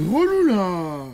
Relou là.